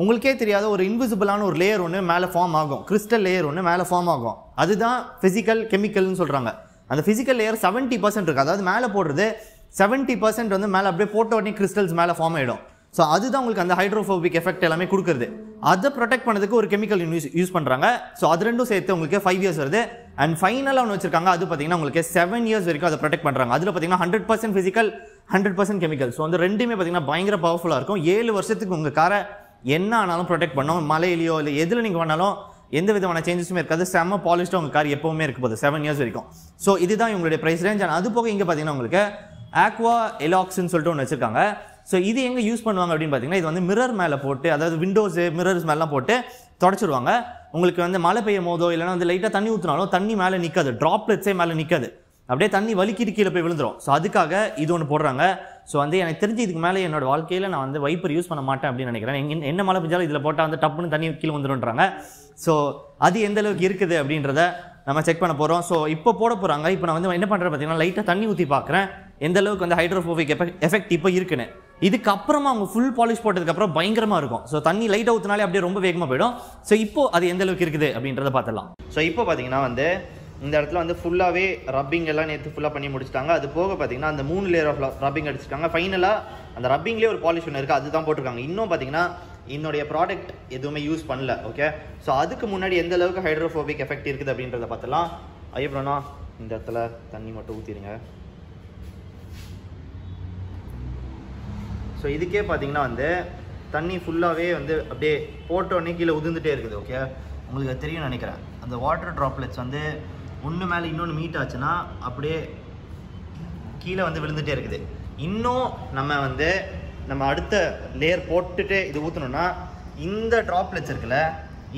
உங்களுக்கே தெரியாத ஒரு இன்விசிபிளான ஒரு லேயர் ஒன்று மேலே ஃபார்ம் ஆகும். கிறிஸ்டல் லேயர் ஒன்று மேலே ஃபார்ம் ஆகும். அதுதான் ஃபிசிக்கல் கெமிக்கல்னு சொல்கிறாங்க அந்த ஃபிசிக்கல் லேயர் செவன்ட்டி பர்சன்ட் இருக்குது அதாவது மேலே போடுறது செவன்ட்டி பர்சன்ட் வந்து மேலே அப்படியே போட்ட உடனே கிறிஸ்டல்ஸ் மேலே ஃபார்ம் ஆகிடும் ஸோ அதுதான் உங்களுக்கு அந்த ஹைட்ரோஃபோபிக் எஃபெக்ட் எல்லாமே கொடுக்குறது. அதை ப்ரொடெக்ட் பண்ணதுக்கு ஒரு கெமிக்கல் யூஸ் யூஸ் பண்ணுறாங்க ஸோ அது ரெண்டும் சேர்த்து உங்களுக்கு ஃபைவ் இயர்ஸ் வருது. அண்ட் ஃபைனலாக ஒன்று வச்சிருக்காங்க. அது பார்த்தீங்கன்னா உங்களுக்கு செவன் இயர்ஸ் வரைக்கும் அதை ப்ரொடெக்ட் பண்ணுறாங்க அதில் பார்த்தீங்கன்னா hundred percent physical hundred percent chemical so அந்த ரெண்டுமே பார்த்தீங்கன்னா பயங்கர பவர்ஃபுல்லாக இருக்கும். ஏழு வருஷத்துக்கு உங்கள் காரை என்ன ஆனாலும் ப்ரொடெக்ட் பண்ணும். மலையிலையோ இல்லை எதில் நீங்கள் பண்ணாலும் எந்த விதமான சேஞ்சஸுமே இருக்காது. செம்ம பாலிஷ்டாக உங்கள் கார் எப்போவுமே இருக்க போகுது செவன் இயர்ஸ் வரைக்கும். ஸோ இதுதான் இவங்களுடைய ப்ரைஸ் ரேஞ்ச் அண்ட் அது போக இங்கே பார்த்தீங்கன்னா உங்களுக்கு ஆக்வா எலாக்ஸ்ன்னு சொல்லிட்டு ஒன்று வச்சிருக்காங்க. ஸோ இது எங்கே யூஸ் பண்ணுவாங்க அப்படின்னு பார்த்தீங்கன்னா இது வந்து மிரர் மேலே போட்டு அதாவது விண்டோஸு மிரர்ஸ் மேலாம் போட்டு தொடச்சிடுவாங்க உங்களுக்கு வந்து மழை பெய்யும் போதோ இல்லைன்னா வந்து லைட்டாக தண்ணி ஊற்றினாலும் தண்ணி மேலே நிற்காது ட்ராப்லெட்ஸே மேலே நிற்காது அப்படியே தண்ணி வலிக்கிட்டு கீழே போய் விழுந்துரும். ஸோ அதுக்காக இது ஒன்று போடுறாங்க. ஸோ வந்து எனக்கு தெரிஞ்சு இதுக்கு மேலே என்னோட வாழ்க்கையில் நான் வந்து வைப்பர் யூஸ் பண்ண மாட்டேன் அப்படின்னு நினைக்கிறேன். என்ன மழை பெஞ்சாலும் இதில் போட்டால் வந்து டப்புன்னு தண்ணி கீழே வந்துடும்ன்றாங்க ஸோ அது எந்த அளவுக்கு இருக்குது அப்படின்றத நம்ம செக் பண்ண போகிறோம் ஸோ இப்போ போட போகிறாங்க இப்போ நான் வந்து என்ன பண்ணுறேன் பார்த்தீங்கன்னா லைட்டாக தண்ணி ஊற்றி பார்க்குறேன் எந்த அளவுக்கு வந்து ஹைட்ரோஃபோபிக் எஃபெக்ட் இப்போ இருக்குன்னு. இதுக்கப்புறமா அவங்க ஃபுல் பாலிஷ் போட்டதுக்கப்புறம் பயங்கரமாக இருக்கும். ஸோ தண்ணி லைட்டாக ஊற்றினாலே அப்படியே ரொம்ப வேகமாக போயிடும். ஸோ இப்போ அது எந்த அளவுக்கு இருக்குது அப்படின்றத பார்த்துடலாம். ஸோ இப்போ பார்த்தீங்கன்னா வந்து இந்த இடத்துல வந்து ஃபுல்லாகவே ரப்பிங் எல்லாம் நேற்று ஃபுல்லாக பண்ணி முடிச்சிட்டாங்க. அது போக பார்த்தீங்கன்னா அந்த மூணு லேயர் ஆஃப் ரப்பிங் அடிச்சிருக்காங்க ஃபைனலாக அந்த ரப்பிங்லேயே ஒரு பாலிஷ் ஒன்று இருக்குது அதுதான் போட்டிருக்காங்க. இன்னும் பார்த்தீங்கன்னா என்னுடைய ப்ராடக்ட் எதுவுமே யூஸ் பண்ணல. ஓகே ஸோ அதுக்கு முன்னாடி எந்த அளவுக்கு ஹைட்ரோஃபோபிக் எஃபெக்ட் இருக்குது அப்படின்றத பார்த்தலாம் ஐயப்ரோனா இந்த இடத்துல தண்ணி மட்டும் ஊற்றிடுங்க ஸோ இதுக்கே பார்த்தீங்கன்னா வந்து தண்ணி ஃபுல்லாகவே வந்து அப்படியே போட்டோடனே கீழே உதிர்ந்துட்டே இருக்குது ஓகே உங்களுக்கு அது தெரியும் நினைக்கிறேன். அந்த வாட்டர் ட்ராப்லெட்ஸ் வந்து ஒன்று மேலே இன்னொன்று மீட் ஆச்சுன்னா அப்படியே கீழே வந்து விழுந்துட்டே இருக்குது. இன்னும் நம்ம வந்து நம்ம அடுத்த லேயர் போட்டுட்டு இது ஊற்றணும்னா இந்த ட்ராப்லெட்ஸ் இருக்குல்ல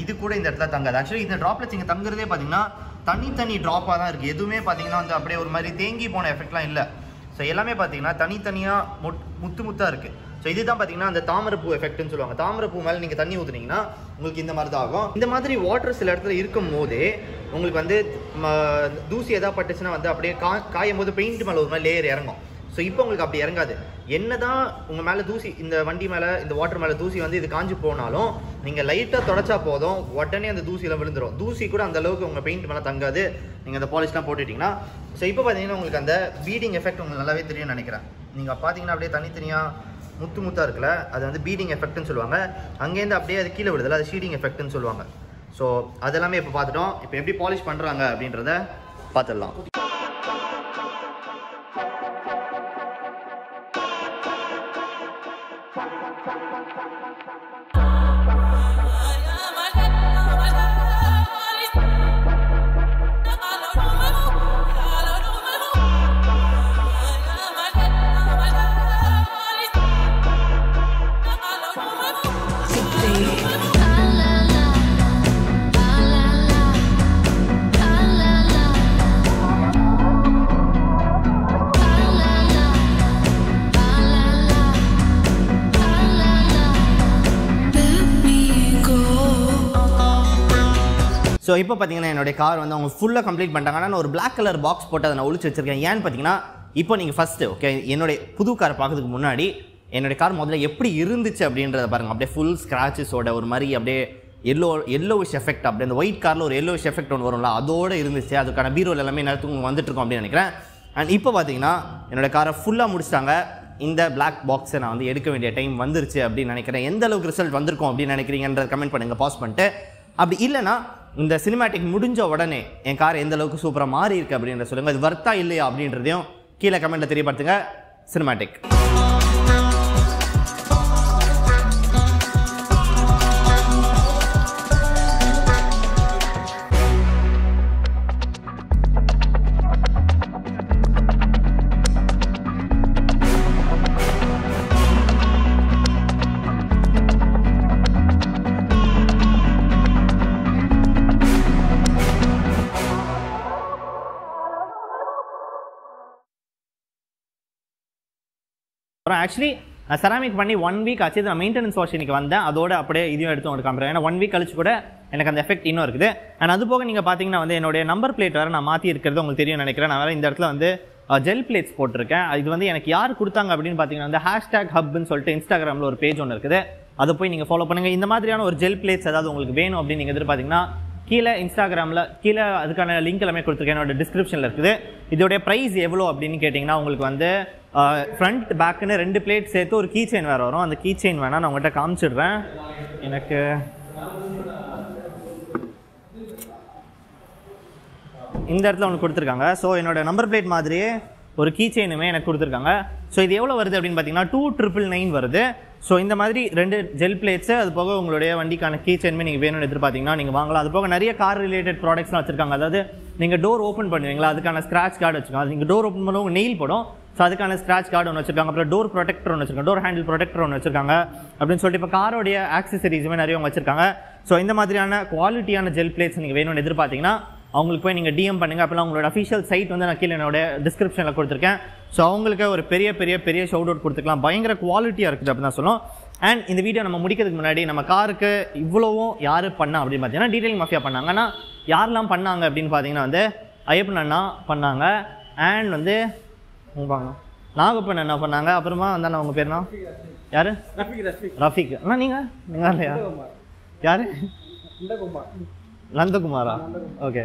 இது கூட இந்த இடத்துல தங்காது. ஆக்சுவலி இந்த ட்ராப்லெட்ஸ் இங்கே தங்குறதே பார்த்தீங்கன்னா தனித்தனி ட்ராப்பாக தான் இருக்குது எதுவுமே பார்த்தீங்கன்னா வந்து அப்படியே ஒரு மாதிரி தேங்கி போன எஃபெக்ட்லாம் இல்லை. ஸோ எல்லாமே பார்த்தீங்கன்னா தனித்தனியாக முட் முத்து முத்தாக இருக்குது ஸோ இதுதான் பார்த்தீங்கன்னா அந்த தாமரைப்பூ எஃபெக்ட்னு சொல்லுவாங்க. தாமரைப்பூ மேலே நீங்கள் தண்ணி ஊற்றுனீங்கன்னா உங்களுக்கு இந்த மாதிரி தான் ஆகும். இந்த மாதிரி வாட்டர் சில இடத்துல இருக்கும் போதே உங்களுக்கு வந்து ம, தூசி எதாவது பட்டுச்சுன்னா வந்து அப்படியே கா காயும் போது பெயிண்ட் மேலே ஒரு மாதிரி லேயர் இறங்கும். ஸோ இப்போ உங்களுக்கு அப்படி இறங்காது. என்ன தான் உங்கள் மேலே தூசி இந்த வண்டி மேலே இந்த வாட்டர் மேலே தூசி வந்து இது காஞ்சி போனாலும் நீங்கள் லைட்டாக தொடச்சா போதும் உடனே அந்த தூசியில் விழுந்துரும். தூசி கூட அந்த அளவுக்கு உங்கள் பெயிண்ட் மேலே தங்காது. நீங்கள் அந்த பாலிஷ்லாம் போட்டுட்டீங்கன்னா ஸோ இப்போ பார்த்தீங்கன்னா உங்களுக்கு அந்த பீடிங் எஃபெக்ட் உங்களுக்கு நல்லாவே தெரியும்னு நினைக்கிறேன். நீங்கள் பார்த்தீங்கன்னா அப்படியே தனித்தனியாக முத்து முத்தாக இருக்குல்ல அது வந்து பீடிங் எஃபெக்ட்னு சொல்லுவாங்க. அங்கேருந்து அப்படியே அது கீழே விடுதல அது ஷீடிங் எஃபெக்ட்னு சொல்லுவாங்க. ஸோ அதெல்லாமே இப்போ பார்த்துட்டோம். இப்போ எப்படி பாலிஷ் பண்ணுறாங்க அப்படின்றத பார்த்துடலாம். ஸோ இப்போ பார்த்தீங்கன்னா என்னுடைய கார் வந்து அவங்க ஃபுல்லாக கம்ப்ளீட் பண்ணிட்டாங்க. ஆனால் நான் ஒரு பிளாக் கலர் பாக்ஸ் போட்டு அதை நான் ஒழிச்சு வச்சிருக்கேன். ஏன்னு பார்த்தீங்கன்னா இப்போ நீங்கள் ஃபஸ்ட்டு ஓகே என்னுடைய புது கார் பார்க்கறதுக்கு முன்னாடி என்னுடைய கார் முதல்ல எப்படி இருந்துச்சு அப்படின்றத பாருங்க. அப்படியே ஃபுல் ஸ்க்ராச்சஸோட ஒரு மாதிரி அப்படியே எல்லோ எல்லோவிஷ் எஃபெக்ட் அப்படியே அந்த ஒயிட் காரில் ஒரு எல்லோவிஷ் எஃபெக்ட் ஒன்று வரும்ல அதோடு இருந்துச்சு. அதுக்கான பீரோல் எல்லாமே நேரத்துக்கு வந்துட்டு அப்படின்னு நினைக்கிறேன். அண்ட் இப்போ பார்த்தீங்கன்னா என்னோடய காரை ஃபுல்லாக முடிச்சிட்டாங்க. இந்த பிளாக் பாக்ஸை நான் வந்து எடுக்க வேண்டிய டைம் வந்துருச்சு அப்படின்னு நினைக்கிறேன். எந்த அளவுக்கு ரிசல்ட் வந்திருக்கும் அப்படின்னு நினைக்கிறீங்கன்ற கமெண்ட் பண்ணுங்கள் பாஸ் பண்ணிட்டு. அப்படி இல்லைன்னா இந்த சினிமேட்டிக் முடிஞ்ச உடனே என் கார் எந்த அளவுக்கு சூப்பராக மாறி இருக்கு அப்படின்ற சொல்லுங்கள் இது வர்த்தா இல்லையா அப்படின்றதையும் கீழே கமெண்ட்டில் தெரியப்படுத்துங்க. சினிமேட்டிக் அப்புறம் ஆக்சுவலி நான் செராமிக் பண்ணி ஒன் வீக் ஆச்சு நான் மெயின்டெனன்ஸ் வாஷ் இன்னைக்கு வந்தேன். அதோட அப்படியே இதையும் எடுத்து உங்களுக்கு காமிக்கிறேன். ஏன்னா ஒன் வீக் கழிச்சு கூட எனக்கு அந்த எஃபெக்ட் இன்னும் இருக்குது. அண்ட் அது போக நீங்கள் பார்த்தீங்கன்னா வந்து என்னுடைய நம்பர் பிளேட் வேறு நான் மாற்றி இருக்கிறது உங்களுக்கு தெரியும் நினைக்கிறேன். நான் வேறு இந்த இடத்துல வந்து ஜெல் பிளேட்ஸ் போட்டிருக்கேன். இது வந்து எனக்கு யார் கொடுத்தாங்க அப்படின்னு பார்த்தீங்கன்னா வந்து ஹேஷ்டேக் ஹப்னு சொல்லிட்டு இன்ஸ்டாகிராமில் ஒரு பேஜ் ஒன்று இருக்குது. அதை போய் நீங்கள் ஃபாலோ பண்ணுங்கள் இந்த மாதிரியான ஒரு ஜெல் பிளேட்ஸ் ஏதாவது உங்களுக்கு வேணும் அப்படின்னு நீங்கள் எதிர்பார்த்தீங்கன்னா கீழே இன்ஸ்டாகிராமில் கீழே அதுக்கான லிங்க் எல்லாமே கொடுத்துருக்கேன். என்னோட டிஸ்கிரிப்ஷனில் இருக்குது. இதோடைய ப்ரைஸ் எவ்வளோ அப்படின்னு கேட்டிங்கன்னா உங்களுக்கு வந்து ஃப்ரண்ட் பேக்குன்னு ரெண்டு பிளேட் சேர்த்து ஒரு கீ செயின் வேறு வரும். அந்த கீ செயின் வேணால் நான் உங்கள்கிட்ட காமிச்சிடுறேன். எனக்கு இந்த இடத்துல ஒன்று கொடுத்துருக்காங்க. ஸோ என்னோடய நம்பர் பிளேட் மாதிரியே ஒரு கீ செயினுமே எனக்கு கொடுத்துருக்காங்க. ஸோ இது எவ்வளோ வருது அப்படின்னு பார்த்தீங்கன்னா டூ ட்ரிபிள் நைன் வருது. ஸோ இந்த மாதிரி ரெண்டு ஜெல் பிளேட்ஸு அது போக உங்களுடைய வண்டிக்கான கீ செயின்மே நீங்கள் வேணும்னு எதிர்பார்த்தீங்கன்னா நீங்கள் வாங்கலாம். அது போக நிறைய கார் ரிலேட்டட் ப்ராடக்ட்ஸ்லாம் வச்சுருக்காங்க. அதாவது நீங்கள் டோர் ஓப்பன் பண்ணுவீங்களா? அதுக்கான ஸ்க்ராட்ச் கார்டு வச்சுக்கோங்க அது நீங்கள் டோர் ஓப்பன் பண்ணுவோம் நெயில் படும். ஸோ அதுக்கான ஸ்க்ராட்ச் கார்டு ஒன்று வச்சிருக்காங்க. அப்புறம் டோர் ப்ரொடெக்டர் ஒன்று வச்சிருக்காங்க. டோர் ஹேண்டில் ப்ரொடெக்டர் ஒன்று வச்சிருக்காங்க. அப்படின்னு சொல்லிட்டு இப்போ காரோடைய ஆக்சசரிஸுமே நிறைய அவங்க வச்சிருக்காங்க. ஸோ இந்த மாதிரியான குவாலிட்டியான ஜெல் பிளேட்ஸ் நீங்கள் வேணும்னு எதிர்பார்த்தீங்கன்னா அவங்களுக்கு போய் நீங்கள் டிஎம் பண்ணுங்கள் அப்போலாம் உங்களோட அஃபிஷியல் சைட் வந்து நான் கீழே என்னோட டிஸ்கிரிப்ஷனில் கொடுத்துருக்கேன். ஸோ அவங்களுக்கு ஒரு பெரிய பெரிய பெரிய ஷவுட் அவுட் கொடுத்துக்கலாம். பயங்கர குவாலிட்டியாக இருக்குது அப்படின்னு தான் சொல்லும் அண்ட் இந்த வீடியோ நம்ம முடிக்கிறதுக்கு முன்னாடி நம்ம காருக்கு இவ்வளவும் யார் பண்ணா அப்படின்னு பார்த்தீங்கன்னா டீட்டெயில் மாஃபியா பண்ணாங்க. ஆனால் யாரெல்லாம் பண்ணாங்க அப்படின்னு பார்த்தீங்கன்னா வந்து ஐயப்பன் அண்ணா பண்ணாங்க. அண்ட் வந்து உங்க நாகப்பன் என்ன பண்ணாங்க? அப்புறமா வந்தானே உங்கள் பேர்னா? யார்? ரஃபீக். அண்ணா நீங்கள் நீங்கள் இல்லையா யார்? நந்தகுமாரா? ஓகே.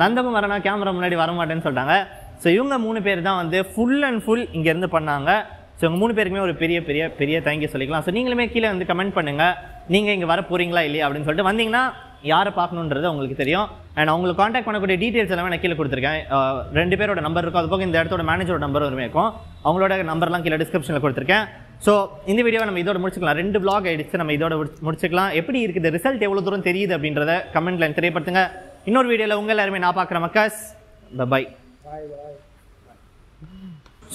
நந்தகுமார் அண்ணா கேமரா முன்னாடி வர மாட்டேன்னு சொல்லிட்டாங்க. ஸோ இவங்க மூணு பேர் தான் வந்து ஃபுல் அண்ட் ஃபுல் இங்கேருந்து பண்ணாங்க. ஸோ இவங்க மூணு பேருக்குமே ஒரு பெரிய பெரிய பெரிய தேங்க்யூ சொல்லிக்கலாம். ஸோ நீங்களுமே கீழே வந்து கமெண்ட் பண்ணுங்கள் நீங்கள் இங்கே வர போகிறீங்களா இல்லையா அப்படின்னு சொல்லிட்டு வந்தீங்கன்னா யாரை பார்க்கணுன்றது உங்களுக்கு தெரியும். அண்ட் அவங்களுக்கு காண்டாக்ட் பண்ணக்கூடிய டீட்டெயில்ஸ் எல்லாமே நான் கீழே கொடுத்துருக்கேன். ரெண்டு பேரோட நம்பர் இருக்கும். அது போக இந்த இடத்தோட மேனேஜரோட நம்பர் வருமே இருக்கும். அவங்களோட நம்பர்லாம் கீழே டிஸ்கிரிப்ஷனில் கொடுத்துருக்கேன். ஸோ இந்த வீடியோவை நம்ம இதோட முடிச்சுக்கலாம். ரெண்டு பிளாக் ஆகிடுச்சு நம்ம இதோட முடிச்சுக்கலாம். எப்படி இருக்குது? ரிசல்ட் எவ்வளோ தூரம் தெரியுது அப்படின்றத கமெண்ட்ல எனக்கு தெரியப்படுத்துங்க. இன்னொரு வீடியோவில் உங்கள் எல்லாருமே நான் பார்க்குற மக்காஸ் பை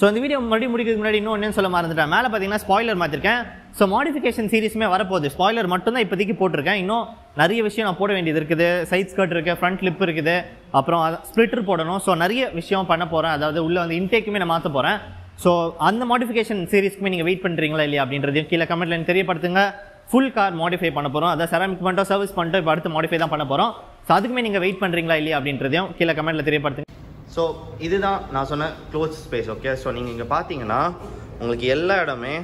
ஸோ இந்த வீடியோ மறுபடியும் முடிக்கிறதுக்கு முன்னாடி இன்னும் ஒன்று சொல்ல மறந்துட்டேன். மேலே பார்த்தீங்கன்னா ஸ்பாய்லர் மாற்றிருக்கேன் ஸோ மாடிஃபிகேஷன் சீரிஸுமே வரப்போகுது. ஸ்பாய்லர் மட்டும் தான் இப்போதைக்கு போட்டிருக்கேன். இன்னும் நிறைய விஷயம் நான் போட வேண்டியது இருக்குது. சைட் ஸ்கர்ட் இருக்குது ஃப்ரண்ட் லிப் இருக்குது. அப்புறம் ஸ்ப்ளிட்டர் போடணும். ஸோ நிறைய விஷயம் பண்ண போகிறேன் அதாவது உள்ளே வந்து இன்டேக்குமே நான் மாற்ற போகிறேன் ஸோ அந்த மாடிஃபிகேஷன் சீரிஸ்க்குமே நீங்கள் வெயிட் பண்ணுறீங்களா இல்லையா அப்படின்றதையும் கீழே கமெண்ட்ல எனக்கு தெரியப்படுத்துங்க. ஃபுல் கார் மாடிஃபை பண்ண போகிறோம் அதாவது செராமிக் பண்ணிட்டோம் சர்வீஸ் பண்ணிட்டு இப்போ அடுத்து மாடிஃபை தான் பண்ண போகிறோம் ஸோ அதுக்குமே நீங்கள் வெயிட் பண்ணுறீங்களா இல்லையா அப்படின்றதையும் கீழே கமெண்ட்ல தெரியப்படுத்துங்க. ஸோ இதுதான் நான் சொன்ன க்ளோஸ் ஸ்பேஸ் ஓகே ஸோ நீங்கள் இங்கே பார்த்தீங்கன்னா உங்களுக்கு எல்லா இடமே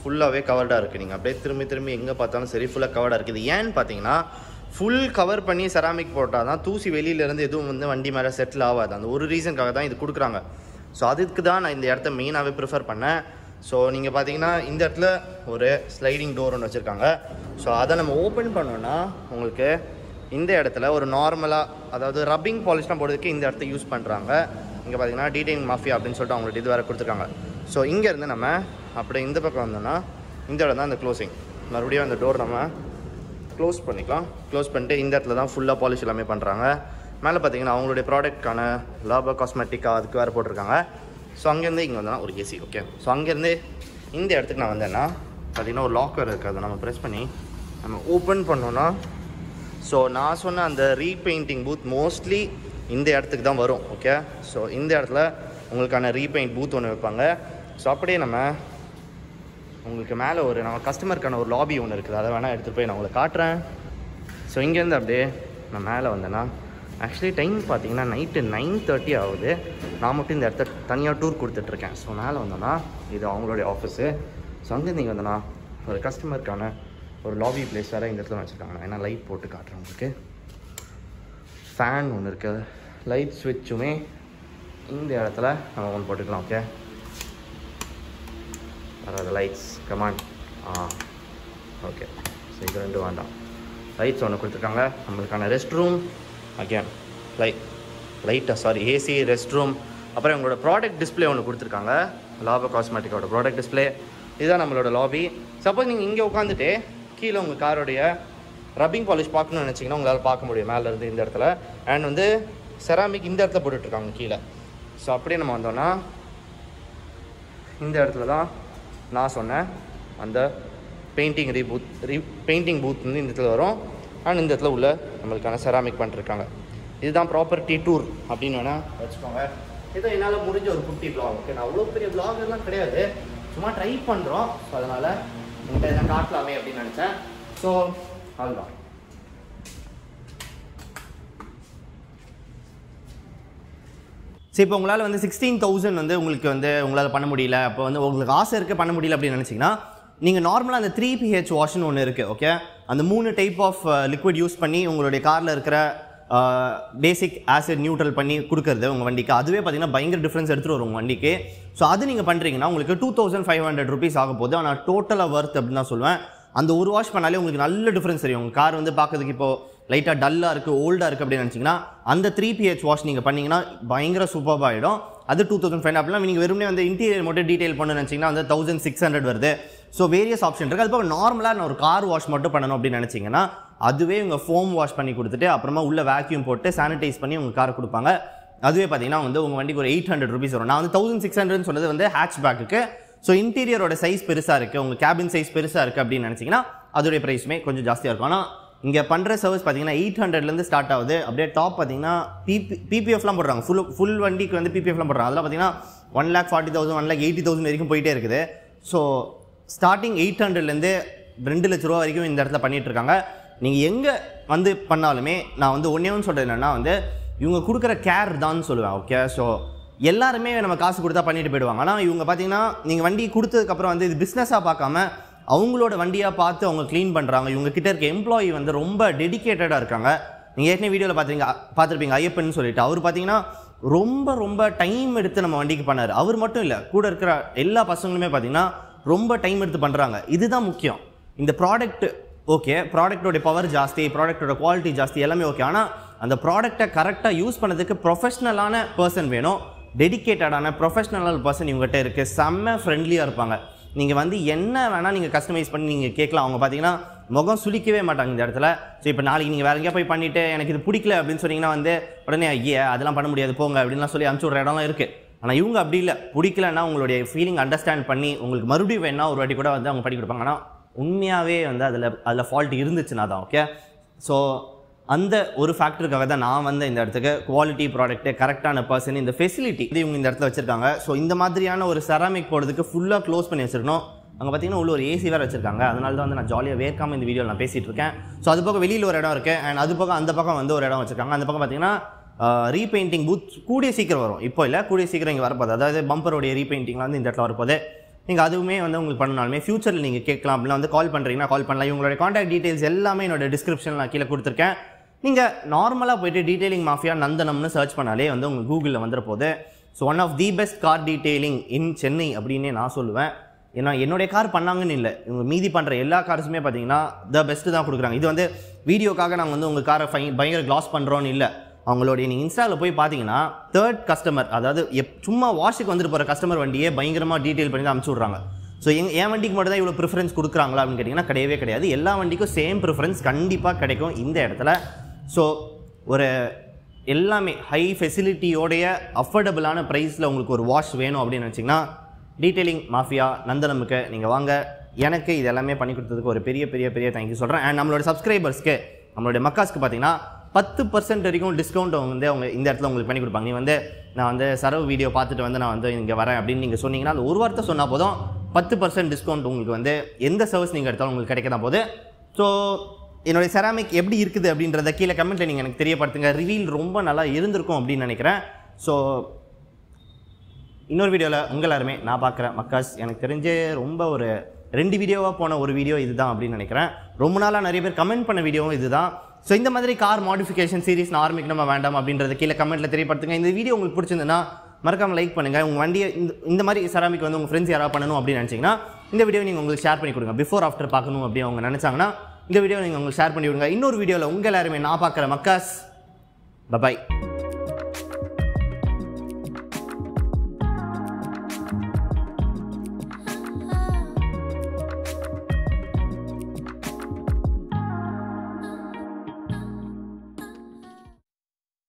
ஃபுல்லாகவே கவர்டாக இருக்குது நீங்கள் அப்படியே திரும்பி திரும்பி எங்கே பார்த்தாலும் சரி ஃபுல்லாக கவர்டாக இருக்குது ஏன்னு பார்த்தீங்கன்னா ஃபுல் கவர் பண்ணி செராமிக் போட்டால் தான் தூசி வெளியிலேருந்து எதுவும் வந்து வண்டி மேலே செட்டில் ஆகாது. அந்த ஒரு ரீசனுக்காக தான் இது கொடுக்குறாங்க. ஸோ அதுக்கு தான் நான் இந்த இடத்த மெயினாகவே ப்ரிஃபர் பண்ணேன். ஸோ நீங்கள் பார்த்தீங்கன்னா இந்த இடத்துல ஒரு ஸ்லைடிங் டோர் ஒன்று வச்சுருக்காங்க. ஸோ அதை நம்ம ஓப்பன் பண்ணோன்னா உங்களுக்கு இந்த இடத்துல ஒரு நார்மலாக அதாவது ரப்பிங் பாலிஷ்லாம் போடுறதுக்கு இந்த இடத்த யூஸ் பண்ணுறாங்க இங்கே பார்த்தீங்கன்னா டீடைன் மாஃபியா அப்படின்னு சொல்லிட்டு அவங்கள்ட்ட இது வேறு கொடுத்துருக்காங்க. ஸோ இங்கேருந்து நம்ம அப்படியே இந்த பக்கம் வந்தோம்னா இந்த இடம் தான் இந்த க்ளோசிங் மறுபடியும் அந்த டோர் நம்ம க்ளோஸ் பண்ணிக்கலாம். க்ளோஸ் பண்ணிட்டு இந்த இடத்துல தான் ஃபுல்லாக பாலிஷ் எல்லாமே பண்ணுறாங்க மேலே பார்த்தீங்கன்னா அவங்களுடைய ப்ராடக்ட்கான லாபா காஸ்மெட்டிக்கா அதுக்கு வேறு போட்டிருக்காங்க. ஸோ அங்கேருந்து இங்கே வந்தோன்னா ஒரு ஏசி ஓகே ஸோ அங்கேருந்து இந்த இடத்துக்கு நான் வந்தேன்னா பார்த்தீங்கன்னா ஒரு லாக்கர் இருக்குது அதை நம்ம ப்ரெஸ் பண்ணி நம்ம ஓப்பன் பண்ணோன்னா ஸோ நான் சொன்ன அந்த ரீபெயிண்டிங் பூத் மோஸ்ட்லி இந்த இடத்துக்கு தான் வரும் ஓகே ஸோ இந்த இடத்துல உங்களுக்கான ரீபெயிண்ட் பூத் ஒன்று வைப்பாங்க. ஸோ அப்படியே நம்ம உங்களுக்கு மேலே ஒரு நம்ம கஸ்டமருக்கான ஒரு லாபி ஒன்று இருக்குது. அதை வேணால் எடுத்துகிட்டு போய் நான் உங்களுக்கு காட்டுறேன். ஸோ இங்கேருந்து அப்படியே நான் மேலே வந்தேன்னா ஆக்சுவலி டைம் பார்த்தீங்கன்னா நைட்டு நைன் தேர்ட்டி ஆகுது. நான் மட்டும் இந்த இடத்த தனியாக டூர் கொடுத்துட்ருக்கேன். ஸோ மேலே வந்தேன்னா இது அவங்களுடைய ஆஃபீஸு ஸோ அங்கே நீங்கள் வந்தேன்னா ஒரு கஸ்டமருக்கான ஒரு லாபி பிளேஸ் வேறு இந்த இடத்துல வச்சுருக்காங்க. ஏன்னா லைட் போட்டு காட்டுறேன் உங்களுக்கு. ஃபேன் ஒன்று இருக்குது லைட் சுவிட்சுமே இந்த இடத்துல நம்ம ஒன்று போட்டுக்கலாம் ஓகே அதாவது lights command ah okay so இது ரெண்டு வேண்டாம். லைட்ஸ் ஒன்று கொடுத்துருக்காங்க. நம்மளுக்கான ரெஸ்ட் ரூம் அகேன் லைட் லைட்டாக சாரி ஏசி ரெஸ்ட் ரூம் அப்புறம் எங்களோட ப்ராடக்ட் டிஸ்ப்ளே ஒன்று கொடுத்துருக்காங்க. லாப காஸ்மெட்டிக்கோட ப்ராடக்ட் டிஸ்ப்ளே இதுதான் நம்மளோட லாபி சப்போஸ் நீங்கள் இங்கே உட்காந்துட்டு கீழே உங்கள் காரோடைய ரப்பிங் பாலிஷ் பார்க்கணும்னு நினச்சிங்கன்னா உங்களால் பார்க்க முடியும். மேலே இருந்து இந்த இடத்துல. அண்ட் வந்து செராமிக் இந்த இடத்துல போட்டுட்ருக்காங்க கீழே. ஸோ அப்படியே நம்ம வந்தோன்னா இந்த இடத்துல தான் நான் சொன்னேன் அந்த பெயிண்டிங் ரீபூத் ரீ பெயிண்டிங் பூத் வந்து இந்த இடத்துல வரும். அண்ட் இந்த இடத்துல உள்ள நம்மளுக்கான செராமிக் பண்ணிருக்காங்க. இதுதான் ப்ராப்பர்ட்டி டூர் அப்படின்னு வேணால் வச்சுக்கோங்க. இதை என்னால் முடிஞ்ச ஒரு குட்டி பிளாக் ஓகே நான் அவ்வளோ பெரிய பிளாகர்லாம் கிடையாது. சும்மா ட்ரை பண்ணுறோம் ஸோ அதனால் உங்கள்கிட்ட இதை காட்டலாமே அப்படின்னு நினச்சேன். ஸோ அதுதான் சரி இப்போ உங்களால் வந்து சிக்ஸ்டீன் தௌசண்ட் வந்து உங்களுக்கு வந்து உங்களால் பண்ண முடியல. அப்போ வந்து உங்களுக்கு ஆசை இருக்குது பண்ண முடியல அப்படின்னு நினச்சிங்கன்னா நீங்கள் நார்மலாக அந்த த்ரீ பிஹெச் வாஷ்னு ஒன்று இருக்குது ஓகே அந்த மூணு டைப் ஆஃப் லிக்விட் யூஸ் பண்ணி உங்களுடைய காரில் இருக்கிற பேசிக் ஆசிட் நியூட்ரல் பண்ணி கொடுக்குறது உங்கள் வண்டிக்கு. அதுவே பார்த்தீங்கன்னா பயங்கர டிஃப்ரென்ஸ் எடுத்துகிட்டு வரும் உங்கள் வண்டிக்கு. ஸோ அது நீங்கள் பண்ணுறீங்கன்னா உங்களுக்கு two thousand five hundred rupees ஆக போகுது. ஆனால் டோட்டலாக ஒர்த் அப்படின்னு தான் சொல்லுவேன் அந்த ஒரு வாஷ் பண்ணாலே உங்களுக்கு நல்ல டிஃப்ரென்ஸ் தெரியும். உங்கள் கார் வந்து பார்க்கறதுக்கு இப்போ லைட்டாக டல்லாக இருக்குது ஓல்டாக இருக்குது அப்படின்னு நினச்சிங்கன்னா அந்த த்ரீ பிஹெச் வாஷ் நீங்கள் பண்ணீங்கன்னா பயங்கர சூப்பராக ஆகிடும் அது டூ தௌசண்ட் ஃபைவ் அப்படிலாம் நீங்கள் வெறுமனே வந்து இன்டீரியர் மட்டும் டீடைல் பண்ண நினச்சிங்கன்னா வந்து தௌசண்ட் சிக்ஸ் ஹண்ட்ரட் வருது. ஸோ வேரியஸ் ஆப்ஷன் இருக்குது அது போக நார்மலாக நான் ஒரு கார் வாஷ் மட்டும் பண்ணணும் அப்படின்னு நினச்சிங்கன்னா அதுவே உங்கள் ஃபோம் வாஷ் பண்ணி கொடுத்துட்டு அப்புறமா உள்ள வேக்யூம் போட்டு சானிடைஸ் பண்ணி உங்கள் கார் கொடுப்பாங்க. அதுவே பார்த்தீங்கன்னா வந்து உங்கள் வண்டிக்கு ஒரு எயிட் ஹண்ட்ரட் ருபீஸ் வரும். நான் வந்து தௌசண்ட் சிக்ஸ் ஹண்ட்ரட்னு சொன்னது வந்து ஹேட்ச் பேக்குக்கு ஸோ இன்டீரியரோட சைஸ் பெருசாக இருக்குது உங்கள் கேபின் சைஸ் பெருசாக இருக்குது அப்படின்னு நினச்சிங்கன்னா அதோடைய ப்ரைஸுமே கொஞ்சம் ஜாஸ்தியாக இருக்கும். ஆனால் இங்கே பண்ணுற சர்வீஸ் பார்த்தீங்கன்னா எயிட் ஹண்ட்ரட்லேருந்து ஸ்டார்ட் ஆகுது. அப்படியே டாப் பார்த்தீங்கன்னா பிபி பிபிஎஃப்லாம் போடுறாங்க. ஃபுல் ஃபுல் வண்டிக்கு வந்து பிபிஎஃப்லாம் போடுறாங்க. அதெல்லாம் பார்த்தீங்கன்னா one lakh forty thousand one lakh eighty thousand வரைக்கும் போயிட்டே இருக்குது. ஸோ ஸ்டார்டிங் எயிட் ஹண்ட்ரட்லேருந்து ரெண்டு லட்ச ரூபா வரைக்கும் இந்த இடத்துல பண்ணிகிட்ருக்காங்க இருக்காங்க. நீங்கள் எங்கே வந்து பண்ணாலுமே நான் வந்து ஒன்றே ஒன்று சொல்கிறது என்னென்னா வந்து இவங்க கொடுக்குற கேர் தான் சொல்லுவேன் ஓகே ஸோ எல்லாருமே நம்ம காசு கொடுத்தா பண்ணிட்டு போயிடுவாங்க. ஆனால் இவங்க பார்த்தீங்கன்னா நீங்கள் வண்டி கொடுத்ததுக்கப்புறம் வந்து இது பிஸ்னஸாக பார்க்காம அவங்களோட வண்டியாக பார்த்து அவங்க க்ளீன் பண்ணுறாங்க இவங்க கிட்ட இருக்க எம்ப்ளாயி வந்து ரொம்ப டெடிகேட்டடாக இருக்காங்க. நீங்கள் ஏற்கனவே வீடியோவில் பார்த்துருங்க பார்த்துருப்பீங்க ஐயப்பன் சொல்லிட்டு. அவர் பார்த்தீங்கன்னா ரொம்ப ரொம்ப டைம் எடுத்து நம்ம வண்டிக்கு பண்ணார். அவர் மட்டும் இல்லை கூட இருக்கிற எல்லா பசங்களுமே பார்த்தீங்கன்னா ரொம்ப டைம் எடுத்து பண்ணுறாங்க இதுதான் முக்கியம். இந்த ப்ராடக்ட் ஓகே ப்ராடக்டோடைய பவர் ஜாஸ்தி ப்ராடக்டோட குவாலிட்டி ஜாஸ்தி எல்லாமே ஓகே ஆனால் அந்த ப்ராடக்ட்டை கரெக்டாக யூஸ் பண்ணதுக்கு ப்ரொஃபஷ்னலான பர்சன் வேணும். டெடிகேட்டடான ப்ரொஃபஷ்னலான பர்சன் இவங்ககிட்ட இருக்குது செம்ம ஃப்ரெண்ட்லியாக இருப்பாங்க. நீங்கள் வந்து என்ன வேணால் நீங்கள் கஸ்டமைஸ் பண்ணி நீங்கள் கேட்கலாம். அவங்க பார்த்தீங்கன்னா முகம் சுளிக்கவே மாட்டாங்க இந்த இடத்துல. ஸோ இப்போ நாளைக்கு நீங்கள் வேற எங்கேயா போய் பண்ணிவிட்டு எனக்கு இது பிடிக்கல அப்படின்னு சொன்னீங்கன்னா வந்து உடனே ஐயே அதெல்லாம் பண்ண முடியாது போங்க அப்படின்லாம் சொல்லி அனுப்பிச்சி விட்ற இடம்லாம் இருக்குது ஆனால் இவங்க அப்படி இல்லை. பிடிக்கலன்னா உங்களுடைய ஃபீலிங் அண்டர்ஸ்டாண்ட் பண்ணி உங்களுக்கு மறுபடியும் வேணால் ஒரு வாட்டி கூட வந்து அவங்க பண்ணி கொடுப்பாங்க. ஆனால் உண்மையாகவே வந்து அதில் அதில் ஃபால்ட் இருந்துச்சுன்னா தான் ஓகே ஸோ அந்த ஒரு ஃபேக்டருக்காக தான் நான் வந்து இந்த இடத்துக்கு குவாலிட்டி ப்ராடக்ட்டு கரெக்டான பர்சன் இந்த ஃபெசிலிட்டி இது இவங்க இந்த இடத்துல வச்சிருக்காங்க. ஸோ இந்த மாதிரியான ஒரு செராமிக் போடுறதுக்கு ஃபுல்லாக க்ளோஸ் பண்ணி வச்சிருக்கணும். அங்கே பார்த்தீங்கன்னா உள்ள ஒரு ஏசி வேறு வச்சிருக்காங்க. அதனால தான் வந்து நான் ஜாலியாக வேர்க்காம இந்த வீடியோவில் நான் பேசிகிட்டு இருக்கேன். ஸோ அது பக்கம் வெளியில் ஒரு இடம் இருக்குது அண்ட் அது பக்கம் அந்த பக்கம் வந்து ஒரு இடம் வச்சிருக்காங்க. அந்த பக்கம் பார்த்தீங்கன்னா ரீபெயிண்டிங் பூத் கூடிய சீக்கிரம் வரும். இப்போ இல்லை கூடிய சீக்கிரம் இங்கே வரப்போகுது. அதாவது பம்பருடைய ரீபெயிண்டிங்லாம் வந்து இந்த இடத்துல வரப்போகுது. நீங்கள் அதுவுமே வந்து உங்களுக்கு பண்ணனாலுமே ஃபியூச்சரில் நீங்கள் கேட்கலாம். அப்படின்னா வந்து கால் பண்ணுறீங்கன்னா கால் பண்ணலாம். இவங்களுடைய காண்டாக்ட் டீட்டெயில்ஸ் எல்லாமே என்னோட டிஸ்கிரிப்ஷனில் நான் கீழே கொடுத்துருக்கேன். நீங்கள் நார்மலாக போயிட்டு டீட்டெயிலிங் மாஃபியா நந்தனம்னு சர்ச் பண்ணாலே வந்து உங்களுக்கு கூகுளில் வந்துட போகுது so one of the best car detailing in Chennai அப்படின்னே நான் சொல்லுவேன். ஏன்னா என்னுடைய கார் பண்ணாங்கன்னு இல்லை. இவங்க மீதி பண்ணுற எல்லா கார்ஸுமே பார்த்தீங்கன்னா த பெஸ்ட்டு தான் கொடுக்குறாங்க. இது வந்து வீடியோக்காக நாங்கள் வந்து உங்கள் காரை ஃபை பயங்கர க்ளாஸ் பண்ணுறோன்னு இல்லை. அவங்களுடைய நீங்கள் இன்ஸ்டாவில் போய் பார்த்தீங்கன்னா தேர்ட் கஸ்டமர் அதாவது எப் சும்மா வாஷுக்கு வந்துட்டு போகிற கஸ்டமர் வண்டியே பயங்கரமாக டீட்டெயில் பண்ணி தான் அனுப்பிச்சி விட்றாங்க ஸோ எங் என் வண்டிக்கு மட்டும் தான் இவ்வளோ ப்ரிஃபரன்ஸ் கொடுக்குறாங்களா அப்படின்னு கேட்டிங்கன்னா கிடையவே கிடையாது. எல்லா வண்டிக்கும் சேம் ப்ரிஃபரன்ஸ் கண்டிப்பாக கிடைக்கும். இந்த இடத்துல ஸோ ஒரு எல்லாமே ஹை ஃபெசிலிட்டியோடைய அஃபோர்டபுளான ப்ரைஸில் உங்களுக்கு ஒரு வாஷ் வேணும் அப்படின்னு நினச்சிங்கன்னா டீட்டெயிலிங் மாஃபியா நந்தனமுக்கு நீங்கள் வாங்க. எனக்கு இது எல்லாமே பண்ணி கொடுத்ததுக்கு ஒரு பெரிய பெரிய பெரிய தேங்க்யூ சொல்கிறேன் அண்ட் நம்மளோட சப்ஸ்கிரைபர்ஸ்க்கு நம்மளுடைய மக்காஸ்க்கு பார்த்தீங்கன்னா பத்து பர்சன்ட் வரைக்கும் டிஸ்கவுண்ட் வந்து அவங்க இந்த இடத்துல உங்களுக்கு பண்ணி கொடுப்பாங்க. நீ வந்து நான் வந்து சரவு வீடியோ பார்த்துட்டு வந்து நான் வந்து இங்கே வரேன் அப்படின்னு நீங்கள் சொன்னீங்கன்னா அந்த ஒரு வார்த்தை சொன்னால் போதும் பத்து பர்சன்ட் டிஸ்கவுண்ட் உங்களுக்கு வந்து எந்த சர்வீஸ் நீங்கள் எடுத்தாலும் உங்களுக்கு கிடைக்க தான் போகுது. ஸோ என்னுடைய செராமிக் எப்படி இருக்குது அப்படின்றத கீழே கமெண்ட்டில் நீங்கள் எனக்கு தெரியப்படுத்துங்க. ரிவீல் ரொம்ப நல்லா இருந்திருக்கும் அப்படின்னு நினைக்கிறேன். ஸோ இன்னொரு வீடியோவில் உங்கள் எல்லாருமே நான் பார்க்குறேன். மக்காஸ் எனக்கு தெரிஞ்சு ரொம்ப ஒரு ரெண்டு வீடியோவாக போன ஒரு வீடியோ இதுதான் அப்படின்னு நினைக்கிறேன். ரொம்ப நாளாக நிறைய பேர் கமெண்ட் பண்ண வீடியோவும் இதுதான். ஸோ இந்த மாதிரி கார் மாடிஃபிகேஷன் சீரிஸ் நான் நம்ம வேண்டாம் அப்படின்றத கீழே கமெண்ட்டில் தெரியப்படுத்துங்க. இந்த வீடியோ உங்களுக்கு பிடிச்சிருந்ததுன்னா மறக்காமல் லைக் பண்ணுங்கள் உங்கள் வண்டியை இந்த இந்த மாதிரி செராமிக் வந்து உங்கள் ஃப்ரெண்ட்ஸ் யாராவது பண்ணணும் அப்படின்னு நினச்சிங்கன்னா இந்த வீடியோ நீங்கள் உங்களுக்கு ஷேர் பண்ணி கொடுங்க. பிஃபோர் ஆஃப்டர் பார்க்கணும் அப்படின்னு அவங்க நினச்சாங்கன்னா இந்த வீடியோ நீங்கள் உங்களுக்கு ஷேர் பண்ணி விடுங்க இன்னொரு வீடியோவில் உங்கள் எல்லாருமே நான் பார்க்குற மக்காஸ். பபாய்